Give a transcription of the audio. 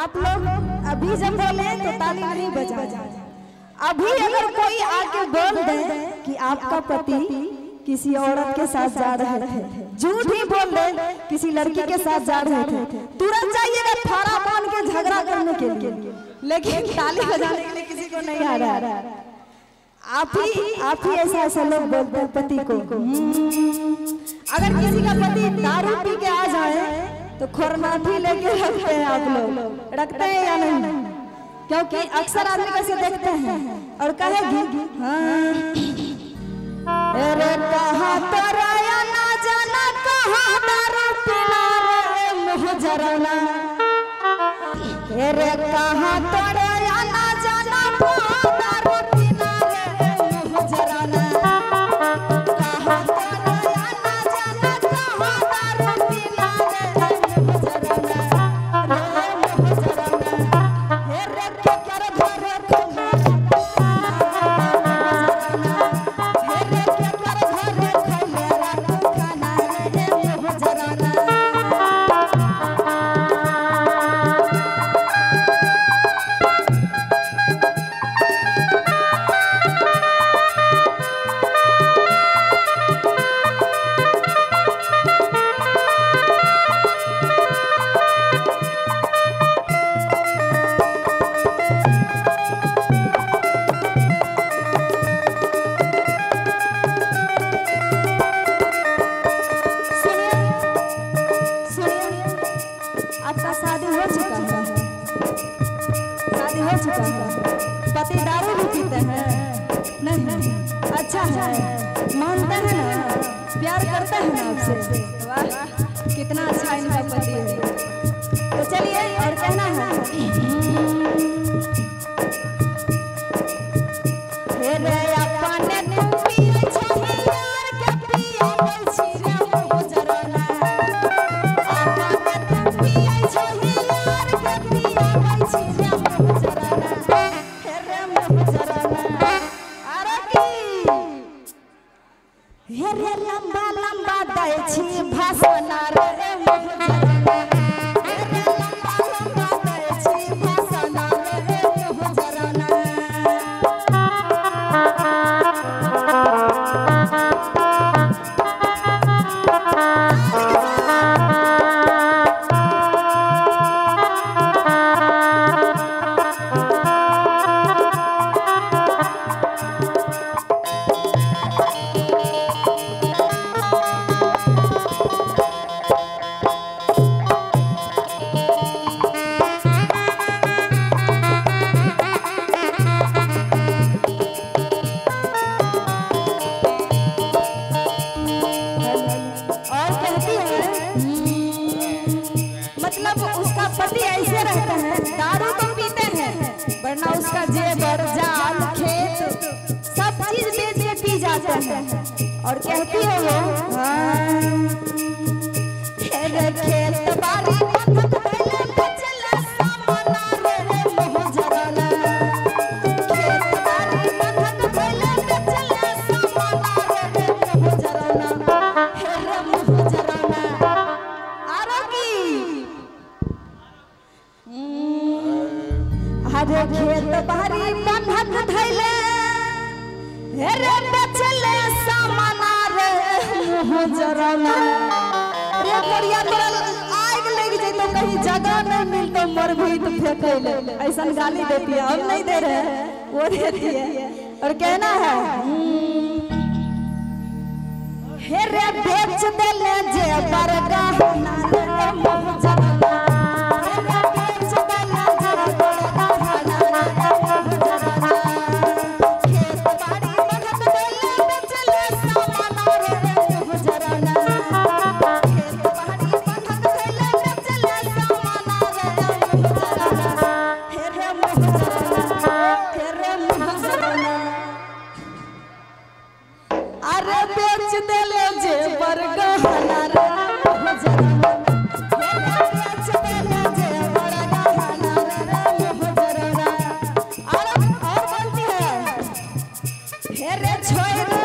आप लोग अभी जब बोले तो ताली नहीं बजाए। अभी अगर कोई आके बोल दे कि आपका पति किसी औरत के साथ जा रहे थे। झूठ ही बोल दे किसी लड़की के साथ जा रहे थे। तुरंत जाइएगा थारा मान के झगड़ा करने के लिए। लेकिन ताली बजाने के लिए किसी को नहीं आ रहा है। आप ही आप ही ऐसा ऐसा लोग बोलते हैं पति को। अगर किसी का पति दारू पी के आ जाए तो खोरनाठी लेके रखते हैं आप लोग। रखते हैं या नहीं? क्योंकि अक्सर आदमी कैसे देखते हैं और कहेगी रे कहा तोरा रे चुका है पति भी पीते हैं। नहीं अच्छा है। मानते हैं ना। प्यार करते हैं ना आपसे। कितना अच्छा इनका पति है। तो चलिए, और कहना हे। पति ऐसे रहते हैं, दारू तो पीते हैं, वरना उसका जेवर जाल, खेत, सब चीज़ बेच के पी जाते हैं। और कहती है वो रे बचले सामना रे मुँह जरना रे बढ़िया तोरा आग लग जइतो कहीं जगह नहीं मिलतो मर भी तो फेंकैले ऐसा गाली देती है हम नहीं दे रहे वो देती है और कहना है हे रे बेच देले जे बरगा That's Rechwaite